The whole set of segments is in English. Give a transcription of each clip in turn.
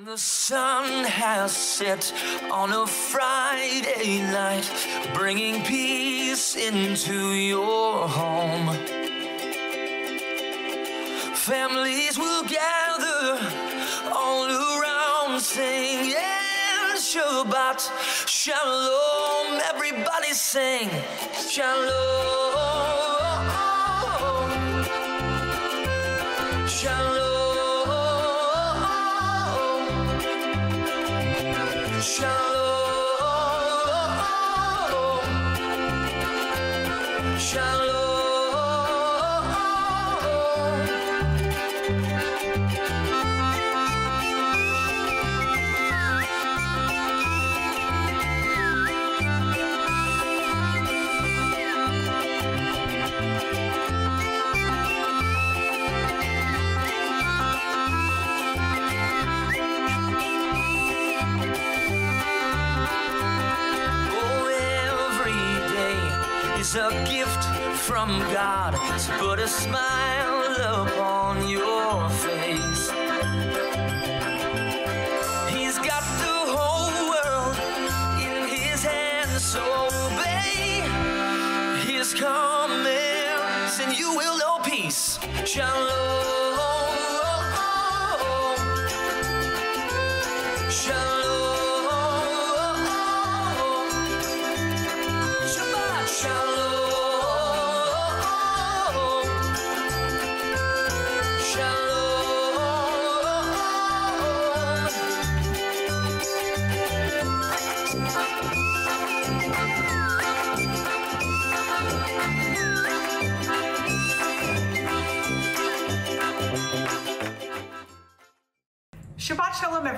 When the sun has set on a Friday night, bringing peace into your home, families will gather all around singing Shabbat Shalom. Everybody sing Shalom. Is a gift from God to put a smile upon your face. He's got the whole world in his hands, so obey his commands, and you will know peace. Shalom.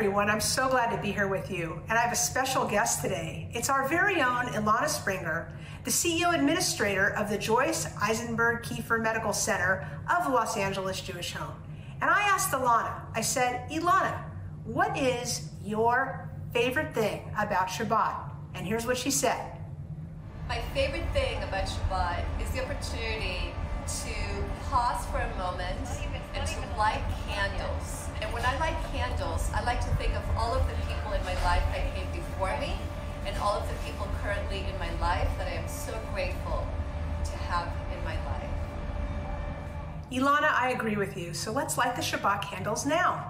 Everyone. I'm so glad to be here with you. And I have a special guest today. It's our very own Ilana Springer, the CEO Administrator of the Joyce Eisenberg Keefer Medical Center of Los Angeles Jewish Home. And I asked Ilana, I said, Ilana, what is your favorite thing about Shabbat? And here's what she said. My favorite thing about Shabbat is the opportunity to pause for a moment and to light candles and when I light candles, I like to think of all of the people in my life that came before me and all of the people currently in my life that I am so grateful to have in my life. Ilana, I agree with you. So let's light the Shabbat candles now.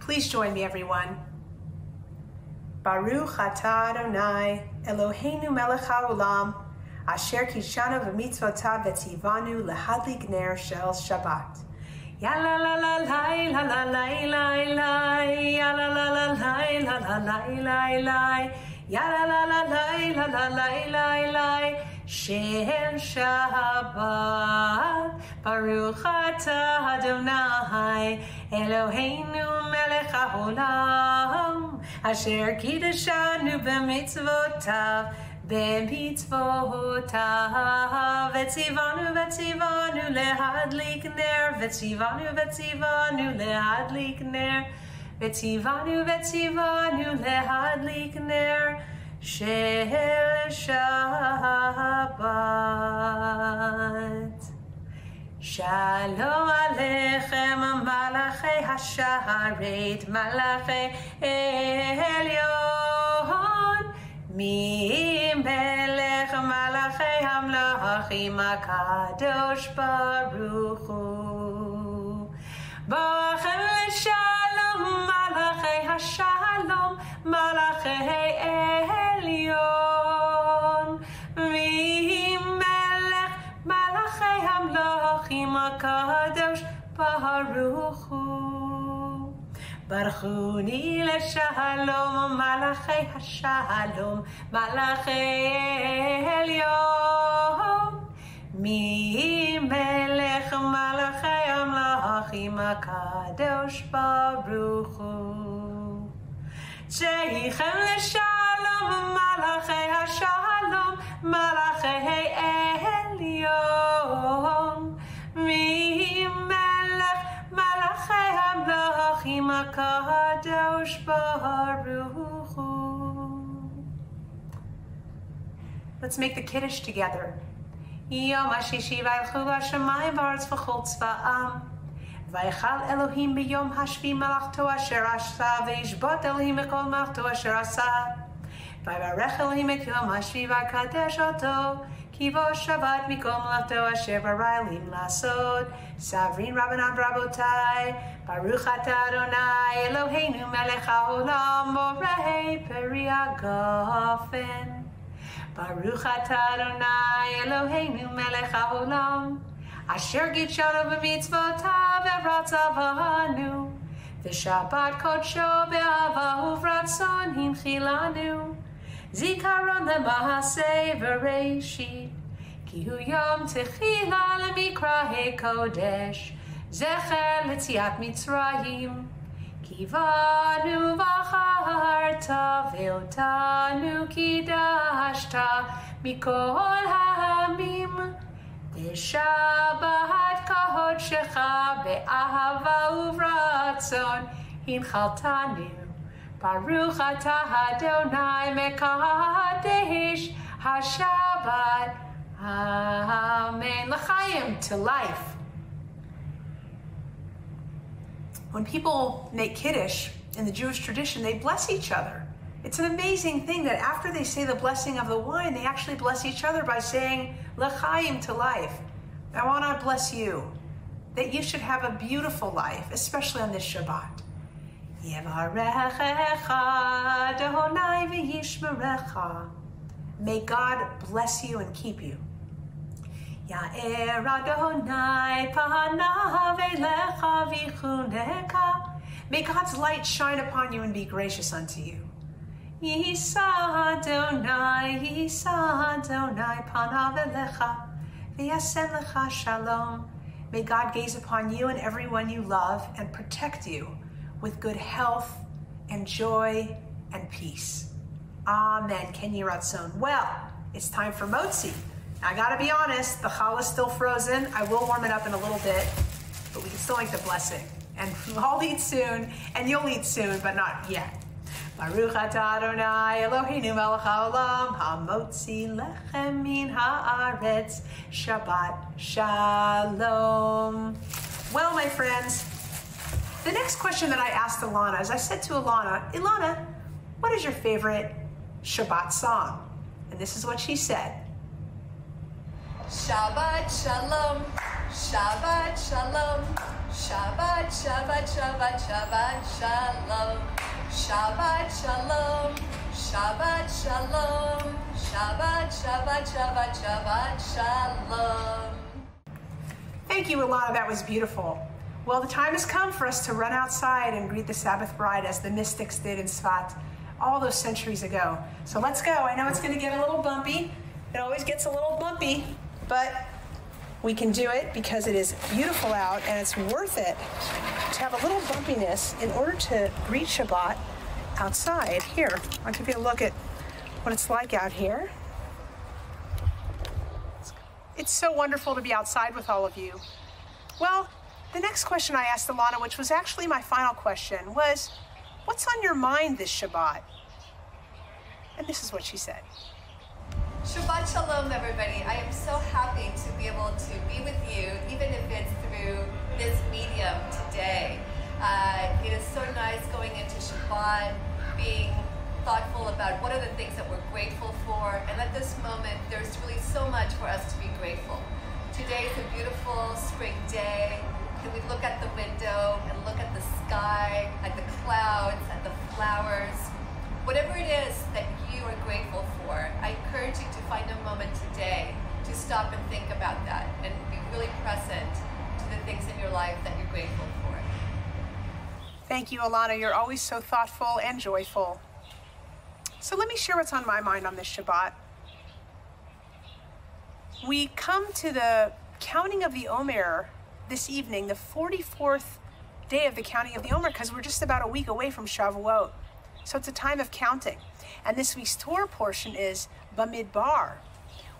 Please join me, everyone. Baruch atah Adonai, Eloheinu melech haolam, asher kishanu v'mitzvotav v'tzivanu lehadlik ner shel Shabbat. Ya la la la la la la la la la ya la la la la la la la la la ya la la la la la la la la la Shem Shabbat Baruch atah Adonai Eloheinu melech haolam Asher kiddushanu b'mitzvotav במצוותיו, וציוונו וציוונו להדליק נר, וציוונו וציוונו להדליק נר, וציוונו וציוונו להדליק נר של שבת. Shalom Aleichem, Malachei Hasharet, Malachei Elyon, Mimelech, Malachei Hamlachim, Akadosh Baruch Hu. Bachem Leshalom, Malachei Hashalom, Malachei Elyon. המלאכים הקדוש ברוך הוא. ברכוני לשלום, מלאכי השלום, מלאכי עליון, ממלך מלאכי המלאכים הקדוש ברוך הוא. צריכם לשלום, מלאכי השלום, מלאכי עליון, ממלך מלאכי המלאכים הקדוש ברוך הוא. Let's make the Kiddush together. Yom HaShishi v'alchu v'ashamayim v'aretz v'chol tzva'am. ויכל אלוהים ביום השביעי מלאכתו אשר עשה, וישבות אלוהים מכל מלאכתו אשר עשה. ויברך אלוהים את יום השביעי ויקדש אותו, Ivo Shabbat Mikom Lachto Asher Barailim Lasod Savrin Rabbanan Rabotai Baruch Ata Adonai Eloheinu Melech HaOlam Borei Peri HaGofen Baruch Ata Adonai Eloheinu Melech HaOlam Asher Gitshonu B'mitzvotav Eratzav Ha'anu. V'Shabbat Kodsho Be'avahu V'ratzon Himchilanu. Zikaron Lemahase V'Reishit כי הוא יום תחילה למקראי קודש, זכר ליציאת מצרים. כי באנו בחרת ואותנו קידשת מכל העמים. בשבת קודשך באהבה וברצון הנחלתנו. ברוך אתה אדוני מקדש השבת. Amen. L'chaim, to life. When people make Kiddush in the Jewish tradition, they bless each other. It's an amazing thing that after they say the blessing of the wine, they actually bless each other by saying L'chaim to life. I want to bless you, that you should have a beautiful life, especially on this Shabbat. May God bless you and keep you. Ya'er Adonai panav elecha v'chuneka. May God's light shine upon you and be gracious unto you. Yisa Adonai, Yisa Adonai panav elecha v'yasem lecha shalom. May God gaze upon you and everyone you love and protect you with good health and joy and peace. Amen. Ken Ratzon. Well, it's time for motzi. I gotta be honest, the challah is still frozen. I will warm it up in a little bit, but we can still make the blessing. And I'll eat soon, and you'll eat soon, but not yet. Baruch atah Adonai Eloheinu melech haolam hamotzi lechem min haaretz Shabbat shalom. Well, my friends, the next question that I asked Ilana is I said to Ilana, Ilana, what is your favorite Shabbat song? And this is what she said. Shabbat shalom, Shabbat shalom, Shabbat, Shabbat, Shabbat, Shabbat shalom, Shabbat shalom, Shabbat shalom, Shabbat, Shabbat, Shabbat, Shabbat shalom. Thank you, Ilana. That was beautiful. Well, the time has come for us to run outside and greet the Sabbath bride as the mystics did in Sfat all those centuries ago. So let's go. I know it's going to get a little bumpy. It always gets a little bumpy, but we can do it because it is beautiful out and it's worth it to have a little bumpiness in order to reach Shabbat outside. Here, I'll give you a look at what it's like out here. It's so wonderful to be outside with all of you. Well, the next question I asked Ilana, which was actually my final question, was What's on your mind this Shabbat? And this is what she said. Shabbat Shalom, everybody. I am so happy to be able to be with you, even if it's through this medium today. Uh, it is so nice going into Shabbat, being thoughtful about what are the things that we're grateful for, and at this moment, there's really so much for us to be grateful. Today is a beautiful spring day. Can we look at the window and look at the sky, at the clouds, at the flowers? Whatever it is that you are grateful for, I encourage you to find a moment today to stop and think about that and be really present to the things in your life that you're grateful for. Thank you, Ilana. You're always so thoughtful and joyful. So let me share what's on my mind on this Shabbat. We come to the counting of the Omer this evening, the 44th day of the counting of the Omer, because we're just about a week away from Shavuot. So it's a time of counting. And this week's Torah portion is Bamidbar,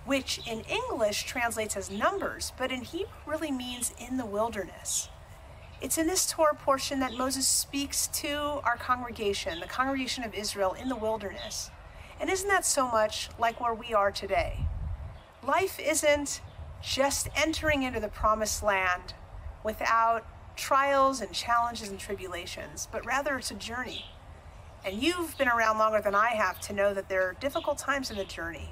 which in English translates as numbers, but in Hebrew really means in the wilderness. It's in this Torah portion that Moses speaks to our congregation, the congregation of Israel in the wilderness. And isn't that so much like where we are today? Life isn't just entering into the promised land without trials and challenges and tribulations, but rather it's a journey. And you've been around longer than I have to know that there are difficult times in the journey.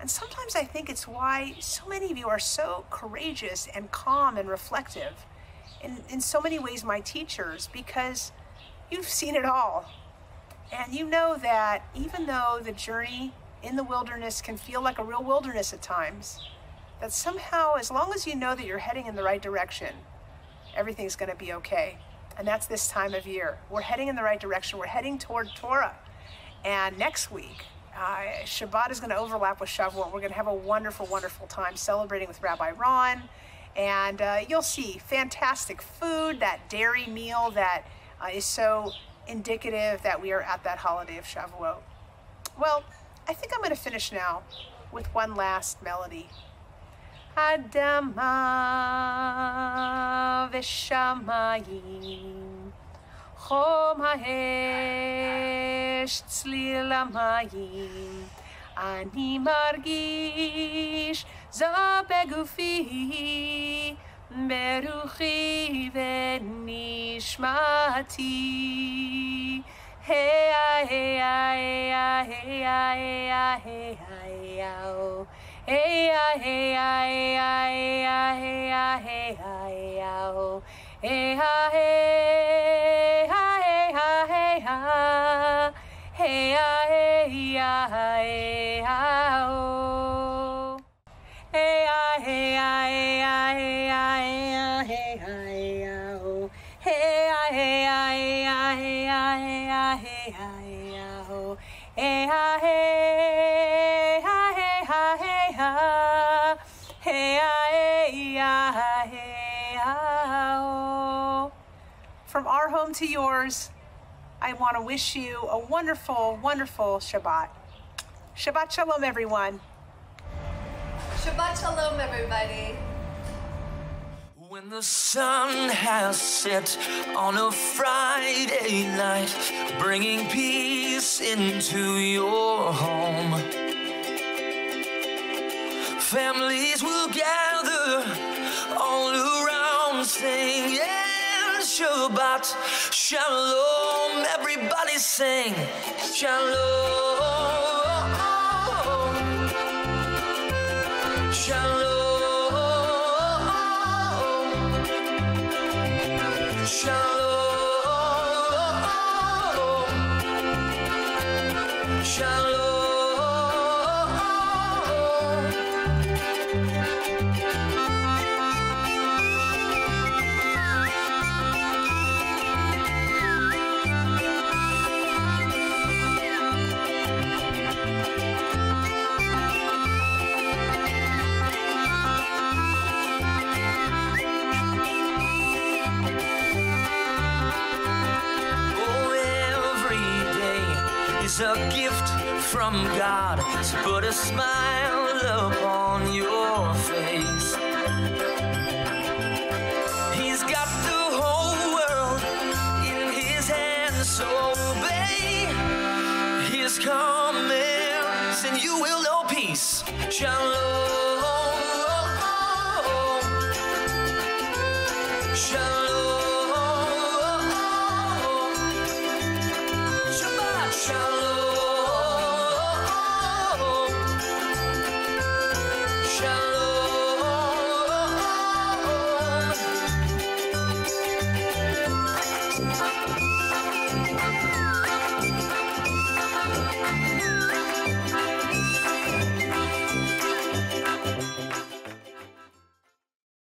And sometimes I think it's why so many of you are so courageous and calm and reflective. In, in so many ways, my teachers, because you've seen it all. And you know that even though the journey in the wilderness can feel like a real wilderness at times, that somehow, as long as you know that you're heading in the right direction, everything's going to be okay. And that's this time of year. We're heading in the right direction. We're heading toward Torah. And next week, uh, Shabbat is going to overlap with Shavuot. We're going to have a wonderful, wonderful time celebrating with Rabbi Ron. And uh, you'll see fantastic food, that dairy meal that uh, is so indicative that we are at that holiday of Shavuot. Well, I think I'm going to finish now with one last melody. אדמה ושמיים, חום האש, צליל המים, אני מרגיש זו בגופי, ברוחי ונשמתי. Hey, hey, hey, hey, hey, hey, hey, hey, hey, ya, hey ya, hey ya, hey ya, hey ya, hey ya, hey ya, oh. Hey From our home to yours, I want to wish you a wonderful, wonderful Shabbat. Shabbat Shalom, everyone. Shabbat Shalom, everybody. When the sun has set on a Friday night, bringing peace into your home, families will gather all around singing Shabbat Shalom. Everybody sing Shalom. Is a gift from God to put a smile upon your face. He's got the whole world in his hands, so obey his commands, and you will know peace. Shalom.